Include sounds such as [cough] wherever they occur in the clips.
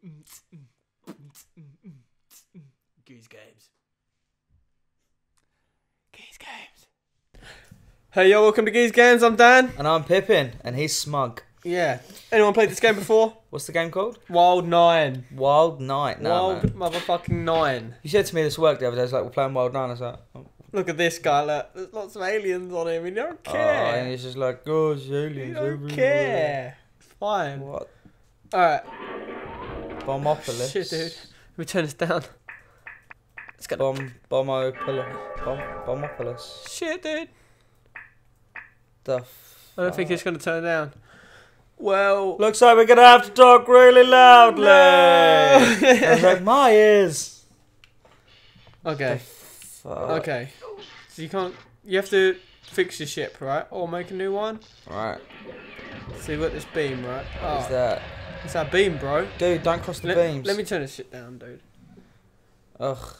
Geez games. Geez games. Hey yo, welcome to Geez Games. I'm Dan. And I'm Pippin, and he's smug. Yeah. Anyone played this game before? What's the game called? Wild Nine. Wild Night. No, Wild man. motherfucking Nine. You said to me this work the other day, it's like we're playing Wild Nine. I was like, oh, Look at this guy. Look, there's lots of aliens on him. He don't oh, care. and he's just like, oh, it's he aliens don't everywhere." care. It's fine. What? All right. Bombopolis. Shit, dude. Let me turn this down. It's got Bom, Bomopolis. Bom, Bomopolis. shit, dude. The I don't think it's gonna turn down. Well, Looks like we're gonna have to talk really loudly. No. I was like, my ears. okay, okay. So you can't. You have to fix your ship, right, or make a new one. Right. So you got this beam, right? Oh, that? It's our beam, bro. Dude, don't cross the Let, beams. let me turn this shit down, dude. Ugh.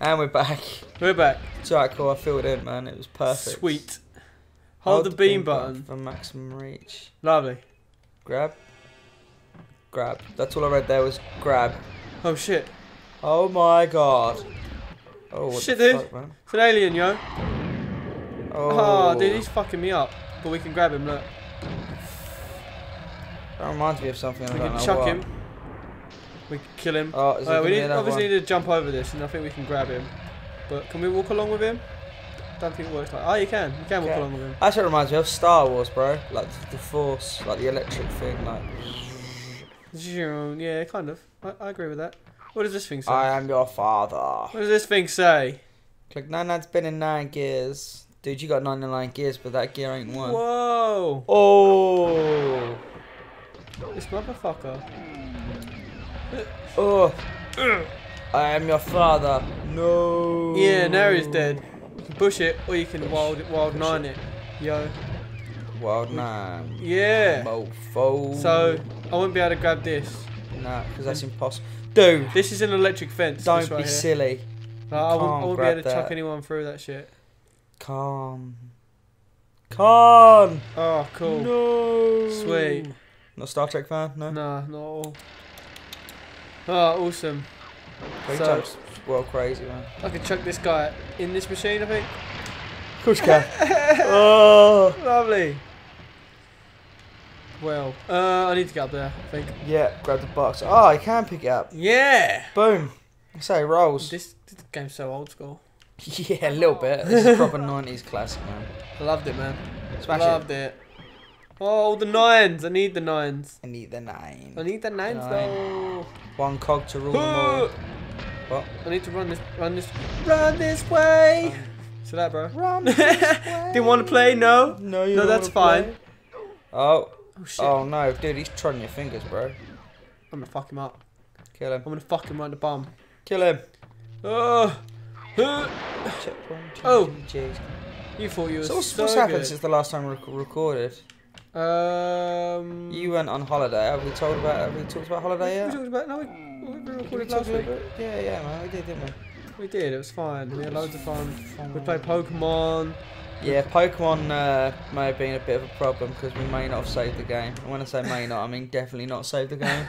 And we're back. We're back. It's alright, cool. I filled in, man. It was perfect. Sweet. Hold, the beam button. for maximum reach. Lovely. Grab. Grab. That's all I read there was grab. Oh shit! Oh my god. Oh, what Shit, the dude. fuck, man? It's an alien, yo. Oh, Oh, dude, he's fucking me up. But we can grab him. Look, That reminds me of something. I we can chuck him. We can kill him. Oh, is there we need, obviously one? need to jump over this, and I think we can grab him. But can we walk along with him? Don't think it works like. Oh, you can. You can walk along with him. That's what reminds me of Star Wars, bro. Like the Force, like the electric thing. Like, Yeah, kind of. I, I agree with that. What does this thing say? I am your father. What does this thing say? Click nine. That's been in nine gears. Dude, you got 99 gears, but that gear ain't one. Whoa! Oh. This motherfucker. Oh. I am your father. No. Yeah, now he's dead. You can push it, or you can wild wild nine it. Yo. Wild nine. Yeah. Mofo. So I won't be able to grab this. Nah, because that's impossible. Dude, This is an electric fence. don't right be here. silly. Like, I won't, I won't be able to chuck anyone through that shit. Calm. Calm. Oh, cool. No. Sweet. Not a Star Trek fan? No. Nah, not all. Oh, awesome. Three So- times. Well, crazy man. I could chuck this guy in this machine, I think. Of course you can. [laughs] oh. Lovely. Well, uh, I need to get up there, I think. Yeah, grab the box. Oh, you can pick it up. Yeah! Boom. So it rolls. This, this game's so old school. [laughs] Yeah, a little bit. This is proper 90s classic, man. I loved it, man. Smash loved it. Oh, the nines. I need the nines. I need the nine. I need the nines, Nine. though. One cog to rule them all. [gasps] What? I need to run this, run this, run this way. Um, so that, bro. Run. [laughs] this way. Didn't want to play, no. No, you No, that's fine. play. Oh, Oh shit! oh no, dude, he's trotting your fingers, bro. I'm gonna fuck him up. Kill him. I'm gonna fuck him right in the bum. Kill him. Oh. Checkpoint. Oh. You thought you were So so, what's, happened since the last time we rec- recorded? Um, You went on holiday. Have we told about? Have we talked about holiday We yet? talked about no, we, we Did we recorded last week. Yeah, yeah, man, we did, didn't we? We did. It was fine. We had loads of fun. We played Pokemon. Yeah, Pokemon uh, may have been a bit of a problem because we may not have saved the game. And when I say may not, I mean definitely not saved the game.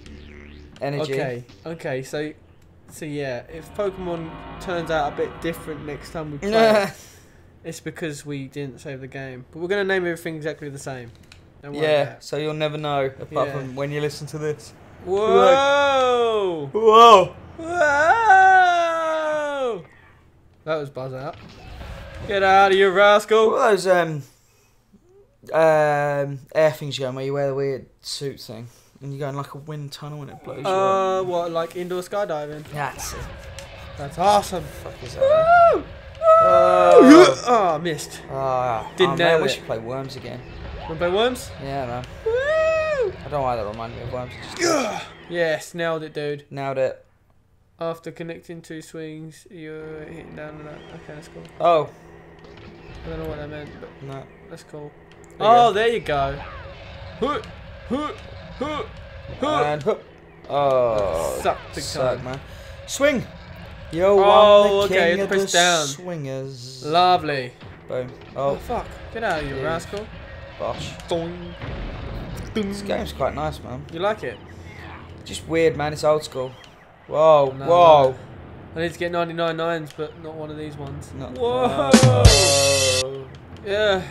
[laughs] Energy. Okay, okay. So, so yeah, if Pokemon turns out a bit different next time we play, it, [laughs] it's because we didn't save the game. But we're gonna name everything exactly the same. Yeah, so you'll never know apart Yeah. from when you listen to this. Whoa! Whoa! Whoa! That was buzz out. Get out of here, rascal! What are those um um air things you go where you wear the weird suit thing and you go in like a wind tunnel and it blows you up? Uh, what, like indoor skydiving? That's it. That's awesome. Fuck is that? Oh. Oh, missed. Ah, Didn't oh, uh, man, nail we should play Worms again. Wanna play Worms? Yeah, man. Woo! I don't know why that reminded me of Worms. Yes, nailed it, dude. nailed it. After connecting two swings, you're hitting down on that. Okay, that's cool. Oh, I don't know what that meant, but no. that's cool. you oh, there you go. Huh, huh, huh, huh. And. Oh, Suck big suck, time. man. Swing. Yo, Oh, okay, you press the down. swingers. Lovely. Boom. Oh, Oh, fuck. Get out of here, Yeah. rascal. bosh. This game's quite nice, man. You like it? Just weird, man. It's old school. Whoa, No, whoa. I need to get 99 nines, but not one of these ones. No. Whoa! Whoa. Yeah.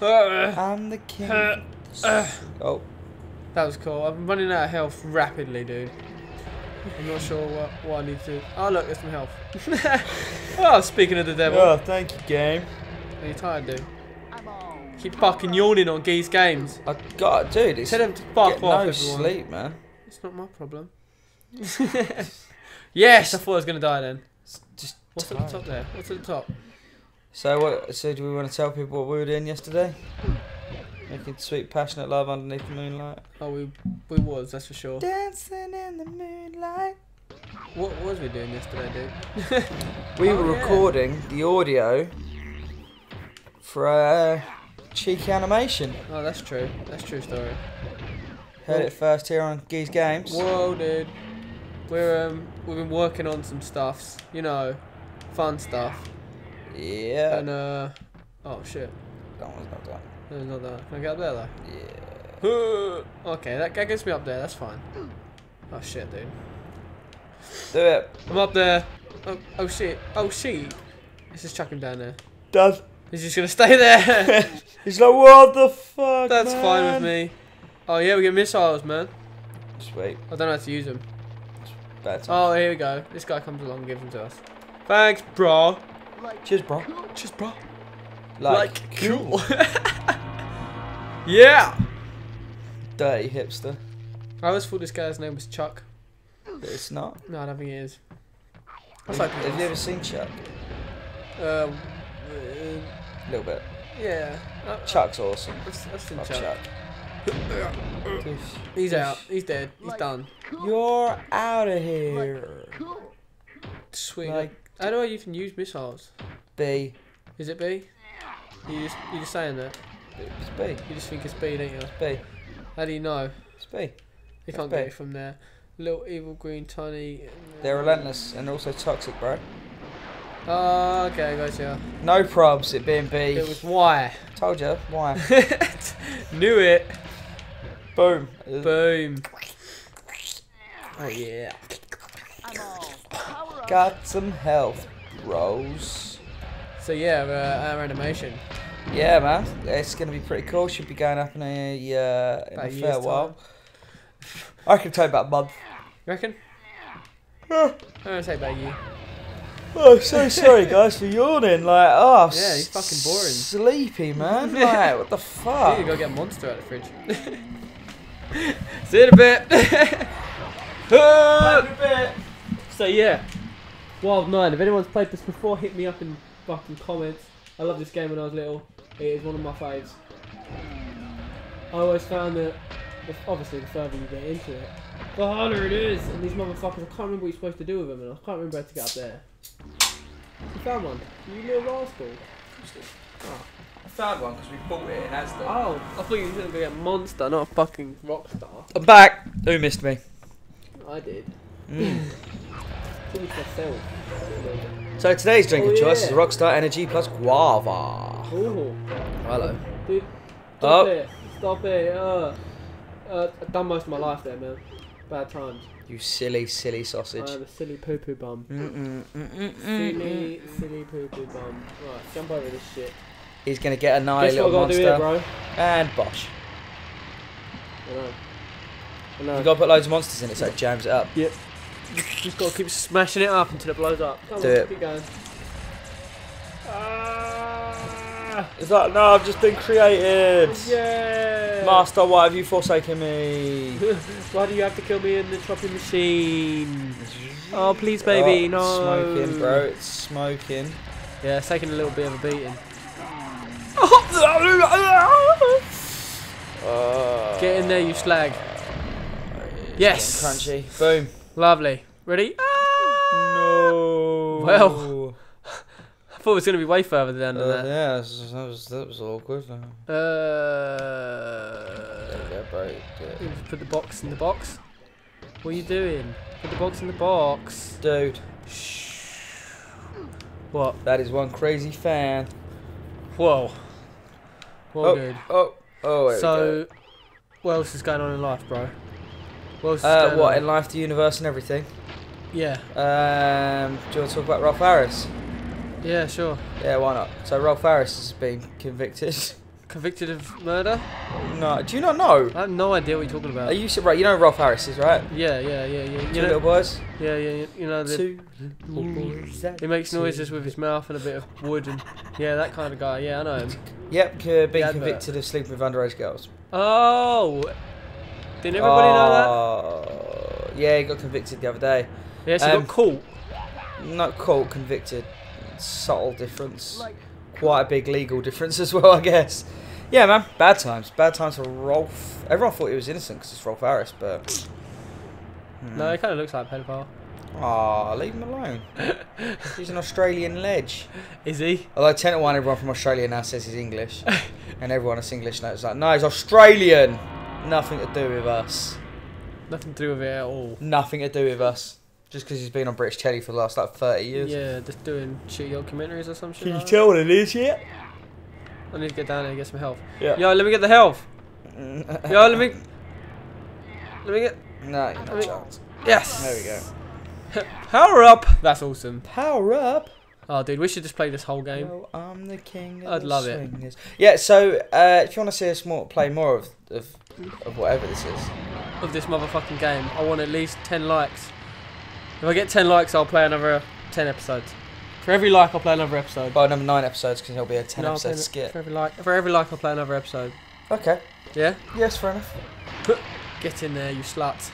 Uh, I'm the king. Uh, uh. oh, that was cool. I'm running out of health rapidly, dude. I'm not sure what, what I need to. Oh, look, there's some health. [laughs] oh, speaking of the devil. oh, thank you, game. Are you tired, dude? Keep fucking yawning on Geez games. I got, dude. It's Tell him to fuck get off, no everyone. sleep, man. It's not my problem. [laughs] yes, I thought I was gonna die then. It's just What's at the top there? What's at the top? So what? So do we want to tell people what we were doing yesterday? Making sweet, passionate love underneath the moonlight. Oh, we we was that's for sure. Dancing in the moonlight. What was we doing yesterday, dude? [laughs] We Oh, were yeah. recording the audio for a cheeky animation. Oh, that's true. That's true story. Heard it first here on Geez Games. Whoa, dude. We're um we've been working on some stuffs, you know, fun stuff. Yeah. And uh oh shit, That one's not done. No, not that. Can I get up there though? Yeah. [gasps] okay, that, that gets me up there. That's fine. [gasps] Oh shit, dude. Do it. I'm up there. Oh, oh shit. Oh shit. Let's just chuck him down there. Done. He's just gonna stay there. [laughs] He's like, [laughs] what the fuck? That's fine with me. Oh yeah, we get missiles, man. Sweet. I don't know how to use them. Bad. Oh, here we go. This guy comes along and gives them to us. Thanks, bro. Cheers, bro. Cheers, bro. Like, cool. [laughs] yeah. Dirty hipster. I always thought this guy's name was Chuck. But it's not. No, I don't think he is. Have, hoping have you ever seen Chuck? Um, uh, A little bit. yeah. I- Chuck's awesome. I've, I've seen Chuck. Chuck. He's out. He's dead. He's done. You're out of here. Sweet. Like- How do I even use missiles? B. Is it B? You just you just saying that? It's B. You just think it's B, don't you? B. How do you know? It's B. You It's can't B. get it from there. Little evil green tiny. They're relentless and also toxic, bro. Oh, okay, guys. Yeah. No probs, it being B. It was Y. Told you. Why? [laughs] Knew it. Boom. Boom. Oh yeah. Got some health, bros. So yeah, uh, our animation. Yeah, man. It's going to be pretty cool. Should be going up in a, uh, in a a fair while. I can tell you about a month. You reckon? I'm gonna say about you. Oh, so sorry, [laughs] guys, for yawning. Like, oh, Yeah, he's fucking boring. Sleepy, man. [laughs] Like, what the fuck? You need to go get a monster out of the fridge. [laughs] See you in a bit. so yeah, Wild Nine. If anyone's played this before, hit me up in fucking comments. I love this game when I was little. It is one of my faves. I always found that, obviously, the further you get into it, the harder it is. And these motherfuckers, I can't remember what you're supposed to do with them, and I can't remember how to get up there. You found one. You little rascal. I found one because we bought it in Asda. Oh, I thought you were going to get a monster, not a fucking rock star. I'm back. Who missed me? I did. [laughs] Mm. Myself. So today's drink of Oh, choice is. Rockstar Energy plus Guava. Oh, Hello. dude. Stop Oh. it. Stop it. Uh, uh, I've done most of my life there, man. Bad times. You silly, silly sausage. I am a silly poo poo bum. Mm-mm, mm-mm, Silly, silly poo poo bum. Right, jump over this shit. He's gonna get a gnarly Guess what I little do here, monster. bro? and Bosh. I know. I know. You gotta put loads of monsters in it so it jams it up. Yep. Just gotta keep smashing it up until it blows up. Come Do on, it. keep going. Ah, It's like, no, I've just been created. yeah. Master, why have you forsaken me? [laughs] Why do you have to kill me in the chopping machine? Oh, please, baby, Oh, no. Smoking, bro. It's smoking. Yeah, it's taking a little bit of a beating. Uh, [laughs] Get in there, you slag. Yes. Crunchy. Boom. Lovely. Ready? Ah! No. Well. [laughs] I thought it was going to be way further down Uh, than yeah, that was, that was, that was awkward. Uh, that. Uh, there we go, bro. Yeah. you just put the box in the box. What are you doing? Put the box in the box. Dude, Shh. What? that is one crazy fan. Whoa. Whoa, oh, dude. oh, oh, there we go. So, what else is going on in life, bro? What Uh, what on? in life, the universe, and everything. Yeah. Um, do you want to talk about Rolf Harris? Yeah, sure. Yeah, why not? So Rolf Harris has been convicted. [laughs] Convicted of murder? no, do you not know? I have no idea what you're talking about. Are you right? You know Rolf Harris is right? Yeah, yeah, yeah, yeah. Two You little boys. yeah, yeah, yeah. You know, the, Two boys. he makes noises with his mouth and a bit of wood and yeah, that kind of guy. Yeah, I know him. Yep, being convicted of sleeping with underage girls. Oh, didn't everybody know that? Oh, Yeah, he got convicted the other day. Yes, he um, got caught. Not caught, convicted. Subtle difference. Quite a big legal [laughs] difference as well, I guess. Yeah, man. Bad times. Bad times for Rolf. Everyone thought he was innocent because it's Rolf Harris, but. No, he kind of looks like a pedophile. Aw, leave him alone. [laughs] he's an Australian ledge. Is he? Although, 10 to 1, everyone from Australia now says he's English. and everyone that's English knows like, no, he's Australian. Nothing to do with us. Nothing to do with it at all. Nothing to do with us. Just because he's been on British telly for the last like 30 years. Yeah, just doing shitty documentaries or some shit. like that. tell what it is yet? I need to get down there and get some health. Yeah. Yo, let me get the health. [laughs] Yo, let me. Let me get. no, you're not me- Yes. There we go. [laughs] Power up. That's awesome. Power up. Oh, dude, we should just play this whole game. Well, I'm the king. I'd the love it. Yeah. So, uh, if you want to see us more, play more of, of of whatever this is. Of this motherfucking game, I want at least ten likes. If I get ten likes, I'll play another ten episodes. For every like, I'll play another episode. By number nine episodes, because it'll be a ten No, episode skit. For every like, for every like, I'll play another episode. Okay. Yeah. Yes, fair enough. [laughs] Get in there, you slut.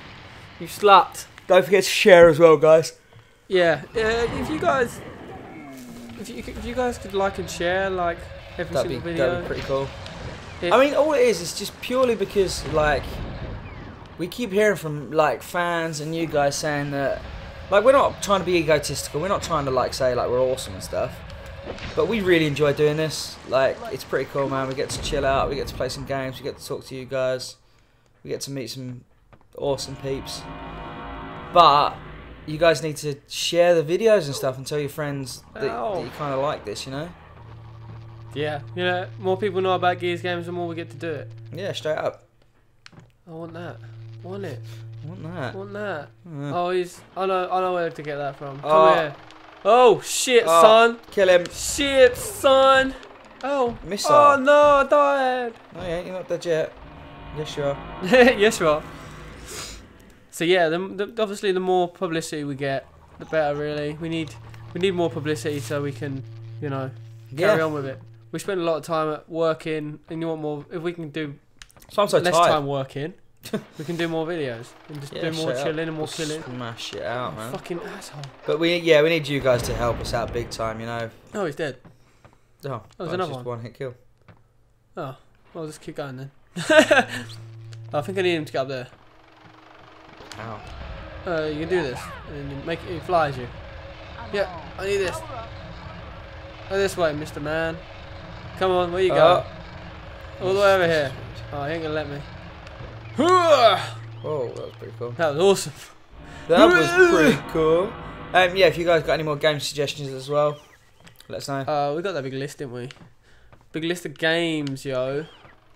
You slut. Don't forget to share as well, guys. Yeah. Uh, if you guys, if you if you guys could like and share like every That'd be single video. that'd be pretty cool. It- I mean, all it is is just purely because like we keep hearing from like fans and you guys saying that like we're not trying to be egotistical. We're not trying to like say like we're awesome and stuff. But we really enjoy doing this. Like it's pretty cool, man. We get to chill out. We get to play some games. We get to talk to you guys. We get to meet some awesome peeps. But you guys need to share the videos and stuff and tell your friends that, that oh. you kind of like this. You know? yeah. You know, more people know about Geez games, the more we get to do it. Yeah, straight up. I want that. I want it. I want I that. want that. Yeah. Oh, he's. I know. I know where to get that from. Come Oh. here. Oh shit, Oh. son. Kill him. Shit, son. Oh. Missile. Oh no, I died. Oh yeah, you're not dead yet. Yes, you are. [laughs] yes, you are. So yeah, the, the, obviously the more publicity we get, the better. Really, we need we need more publicity so we can, you know, carry Yeah. on with it. We spend a lot of time at working, and you want more. If we can do So so less tired. time working, we can do more videos and just [laughs] Yeah, do more chilling and more killing. Smash it out, man. Fucking asshole. But we, yeah, we need you guys to help us out big time. You know. Oh, he's dead. Oh, was well, another just one. one hit kill. Oh, well, just keep going then. [laughs] Mm. I think I need him to get up there. Ow. Uh, you can do this, and you make it, it flies you. Yeah, I need this. Go this way, Mr. Man. Come on, where you go? Oh. All the way over here. Oh, he ain't gonna let me. Whoa, that was pretty cool. That was awesome. That was [laughs] pretty cool. Um, yeah, if you guys got any more game suggestions as well, let us know. Uh, we got that big list, didn't we? Big list of games, yo.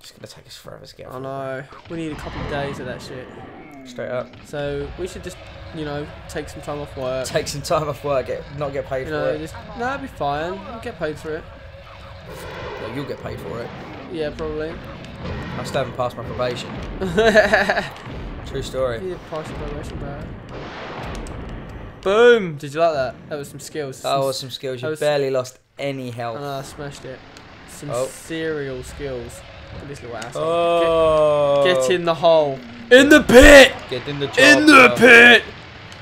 It's gonna take us forever to get. I know. We need a couple of days of that shit. Straight up. So we should just, you know, take some time off work. [laughs] Take some time off work, get not get paid You for know, it. just no, that'd be fine. We'll get paid for it. You'll get paid for it. Yeah, probably. I still haven't passed my probation. [laughs] True story. partial probation, bro. Boom! Did you like that? That was some skills. That was some skills. You barely lost any health. I smashed it. Some Oh. serial skills. Look at this little asshole. Oh. Get, get in the hole. In the pit! Get in the In the chopper. pit!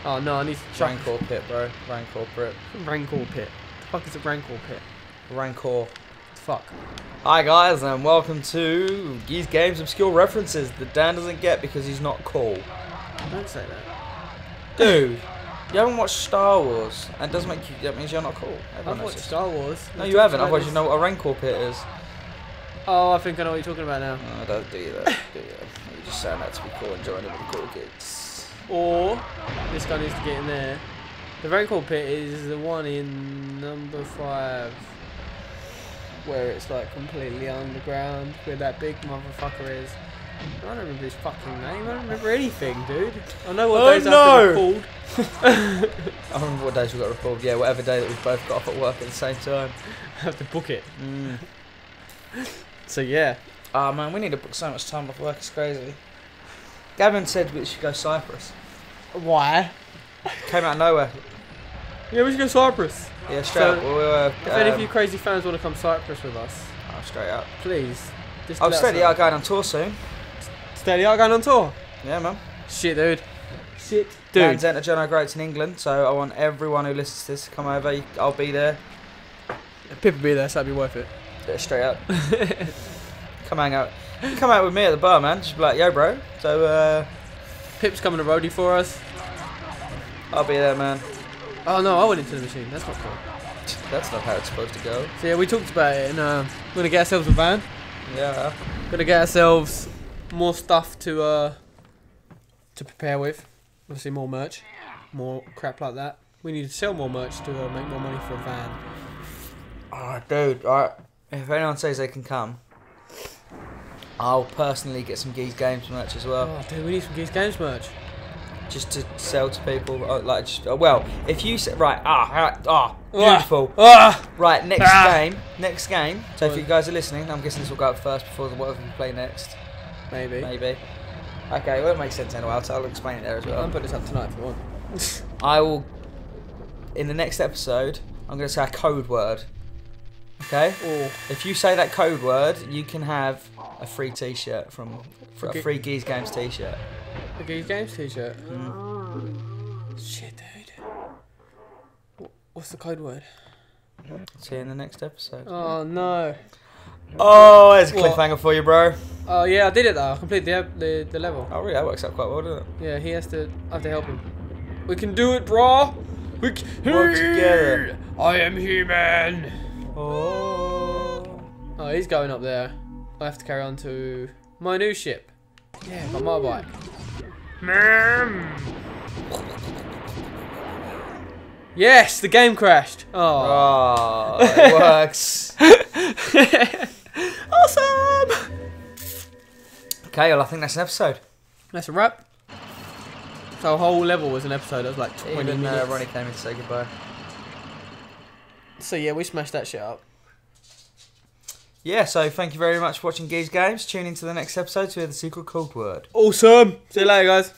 Oh no, I need to chuck. Rancor pit, bro. Rancor pit. Rancor pit. The fuck is a Rancor pit? Rancor. Fuck. Hi guys, and welcome to Geez Games Obscure References that Dan doesn't get because he's not cool. Don't say that. Dude, you haven't watched Star Wars, and doesn't make you. That means you're not cool. Everyone I've knows watched this. Star Wars. No, you haven't. about Otherwise, you know what a Rancor pit is. Oh, I think I know what you're talking about now. No, don't do that. do you? You just saying that to be cool and joining with the cool kids. Or this guy needs to get in there. The Rancor pit is the one in number five, where it's like completely underground, where that big motherfucker is. I don't remember his fucking name. I don't remember anything, dude. I know what Oh, days no. I've been called. I remember what days we got recorded. Yeah, whatever day that we both got off at work at the same time. [laughs] I have to book it. Mm. [laughs] So yeah. Oh man, we need to book so much time off work. It's crazy. Gavin said we should go Cyprus. Why? Came out of nowhere. Yeah, we should go Cyprus. Yeah, straight So, up. We were, If any of um, you crazy fans want to come Cyprus with us, oh, straight up. please. Just Oh, steady. know. Going on tour soon. Steady Art going on tour. Yeah, man. Shit, dude. Shit, Dude. dude. Enter John O'Groats in England, so I want everyone who listens to this to come over. I'll be there. People be there, so that'd be worth it. Yeah, straight up. [laughs] come hang out. Come out with me at the bar, man. Just be like, yo, bro. So uh, Pip's coming to roadie for us. I'll be there, man. Oh no, I went into the machine. That's not cool. That's not how it's supposed to go. So yeah, we talked about it, and uh, we're gonna get ourselves a van. Yeah. Gonna get ourselves more stuff to uh to prepare with. Obviously, more merch, more crap like that. We need to sell more merch to uh, make more money for a van. Oh, dude. Alright. If anyone says they can come, I'll personally get some Geez Games merch as well. Oh, dude, we need some Geez Games merch. just to sell to people. uh, Like, just, uh, well, if you say right, ah, ah, ah, Ah. beautiful. Ah! Right, next Ah. game, next game. So if you guys are listening, I'm guessing this will go up first before the whatever we play next, Maybe. maybe. Okay, well, it makes sense anyway. I'll, I'll explain it there as well. I'll put this up tonight if you want. [laughs] I will. In the next episode, I'm going to say a code word. Okay. Oh, If you say that code word, you can have a free T-shirt from for a free Geez Games T-shirt. the Geez Games t-shirt. Mm. Shit, dude. What's the code word? See you in the next episode. Oh no. Oh, there's a What? cliffhanger for you, bro. Oh yeah, I did it though. I completed the the, the level. Oh, really? That works out quite well, doesn't it? Yeah, he has to. I have to help him. We can do it, bro. We can Work together. I am human. Oh. Oh, he's going up there. I have to carry on to my new ship. Yeah, my bike. Ma'am. Yes, the game crashed. Oh. Oh, it works. [laughs] awesome. Okay, well, I think that's an episode. That's a wrap. So a whole level was an episode. That was like 20 Even uh, minutes. Ronnie came in to say goodbye. So yeah, we smashed that shit up. Yeah, so thank you very much for watching Geez Games. Tune into the next episode to hear the secret code word. Awesome. See you later, guys.